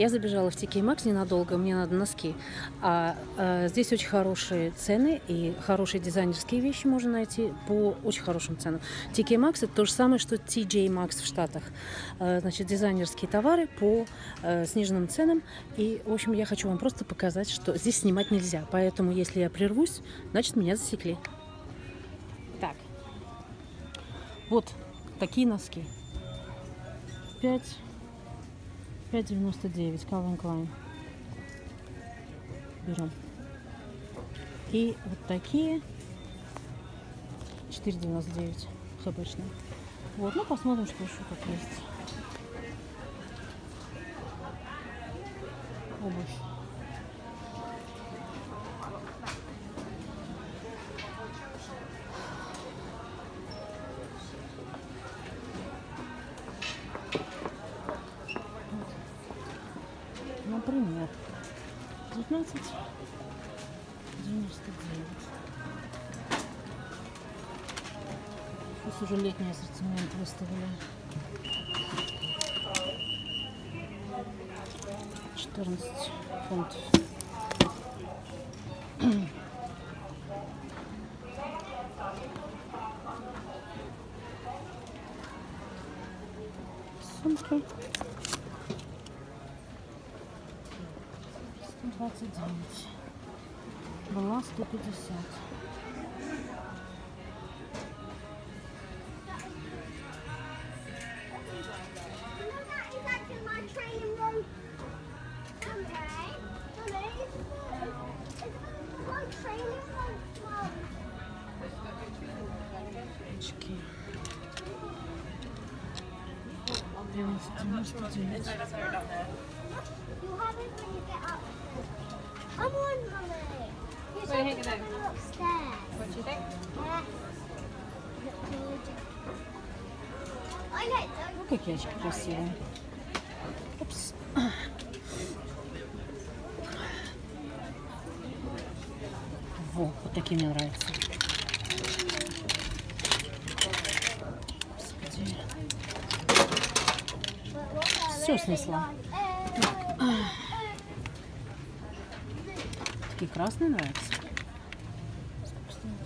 Я забежала в TK Maxx ненадолго, мне надо носки. А, а здесь очень хорошие цены и хорошие дизайнерские вещи можно найти по очень хорошим ценам. TK Maxx это то же самое, что TJ Maxx в Штатах. А, значит, дизайнерские товары по а, сниженным ценам. И, в общем, я хочу вам просто показать, что здесь снимать нельзя. Поэтому, если я прервусь, значит, меня засекли. Так. Вот такие носки. 5 5,99 Calvin Klein. Берем. И вот такие 4,99 хбшные. Вот, ну посмотрим, что еще как есть. Обувь. Например, 19 99. Сейчас уже летний ассортимент выставили. 14 фунтов. Сумки. 129. Была 150. Очки. 11,99. You have it when you get up. Come on, Mummy. You supposed to hanging go upstairs. What do you think? Those. Ну, какие очки красивые. Упс. Во, вот такие мне нравятся. Господи. Все снесла. Такие красные нравятся. Сколько стоит?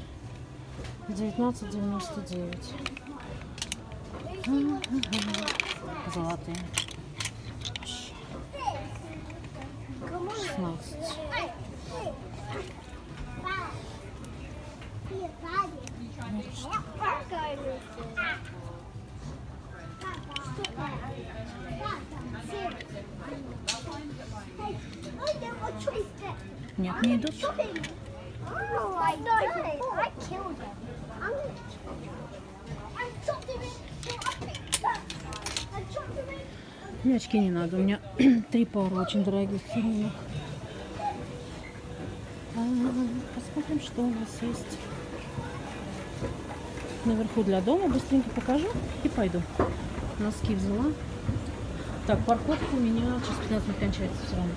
19,99. Золотые. 16. Нет, не идут. Мне очки не надо. У меня три пары очень дорогих фирменных. А, Посмотрим, что у нас есть. Наверху для дома. Быстренько покажу и пойду. Носки взяла. Так, парковка у меня через 15 минут кончается все равно.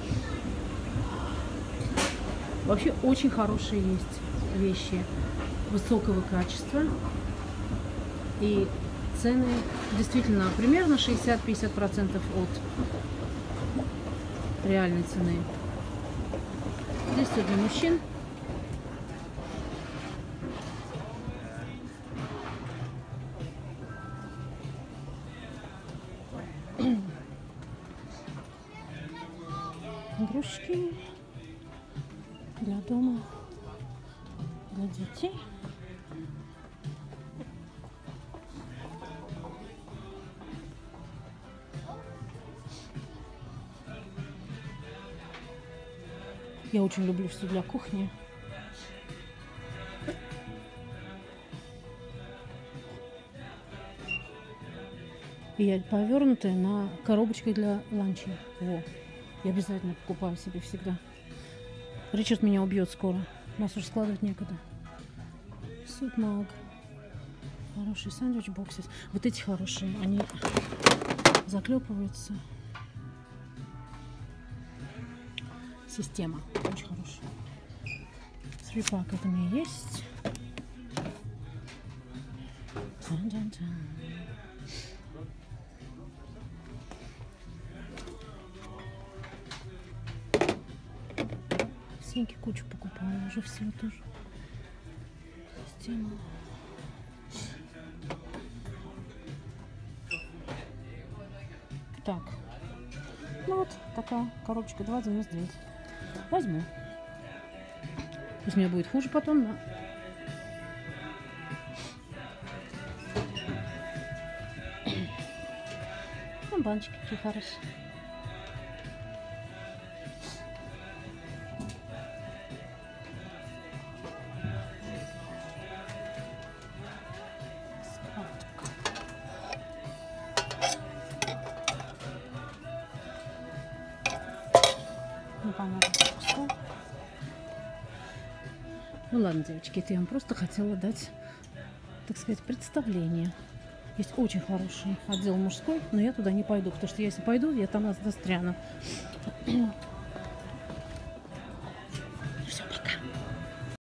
Вообще очень хорошие есть вещи высокого качества. И цены действительно примерно 60-50% от реальной цены. Здесь все для мужчин. Игрушки для дома, для детей. Я очень люблю все для кухни. И я повернутая на коробочкой для ланчей. Во. Я обязательно покупаю себе всегда. Ричард меня убьет скоро. Нас уже складывать некуда. Суп маг. Хорошие сэндвич боксы. Вот эти хорошие. Они заклепываются. Система. Очень хорошая. Срипак это у меня есть. Тан-тан-тан. Деньги кучу покупала уже все тоже. Система. Так. Ну вот такая коробочка 2,99. Возьму. Пусть мне будет хуже потом, но... Ну, баночки какие хорошие. Непонятно, что. Ну ладно, девочки, это я вам просто хотела дать, так сказать, представление. Есть очень хороший отдел мужской, но я туда не пойду, потому что если пойду, я там застряну.